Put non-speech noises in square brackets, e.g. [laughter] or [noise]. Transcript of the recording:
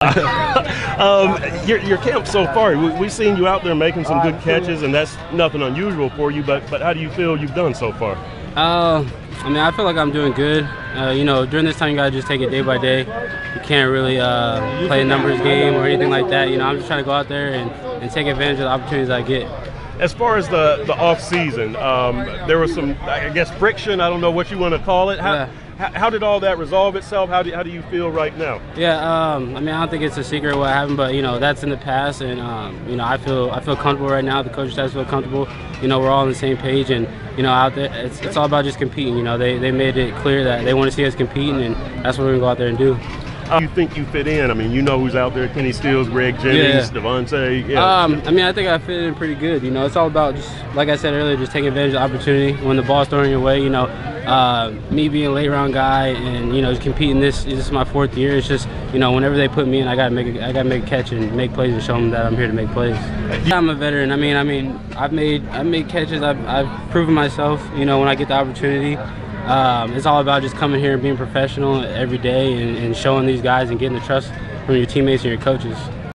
[laughs] um, your, your camp so far, we, we've seen you out there making some good catches, and that's nothing unusual for you. But but how do you feel you've done so far? Uh, I mean, I feel like I'm doing good. Uh, you know, during this time, you gotta just take it day by day. You can't really uh, play a numbers game or anything like that. You know, I'm just trying to go out there and, and take advantage of the opportunities I get. As far as the the off season, um, there was some, I guess, friction. I don't know what you want to call it. How, Yeah. How, how did all that resolve itself? How do, how do you feel right now? Yeah, um, I mean, I don't think it's a secret what happened, but you know, that's in the past, and um, you know, I feel I feel comfortable right now. The coaching staff feel comfortable. You know, we're all on the same page, and you know, out there, it's, it's all about just competing. You know, they, they made it clear that they want to see us competing, and that's what we're gonna go out there and do. How do you think you fit in? I mean, you know who's out there: Kenny Stills, Greg Jennings, Yeah. DeVante. Yeah. Um, I mean, I think I fit in pretty good. You know, it's all about just like I said earlier, just taking advantage of the opportunity when the ball's thrown your way. You know, uh, me being a late round guy and you know competing this this is my fourth year. It's just you know whenever they put me in, I gotta make a, I gotta make a catch and make plays and show them that I'm here to make plays. I'm a veteran. I mean, I mean, I've made I've made catches. I've, I've proven myself. You know, when I get the opportunity. Um, it's all about just coming here and being professional every day and, and showing these guys and getting the trust from your teammates and your coaches.